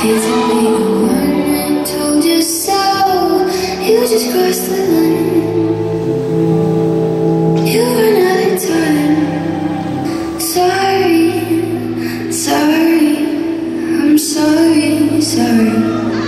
Isn't the one told you so? You just crossed the line. You're another time. Sorry, sorry, I'm sorry, sorry.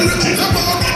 Let's go.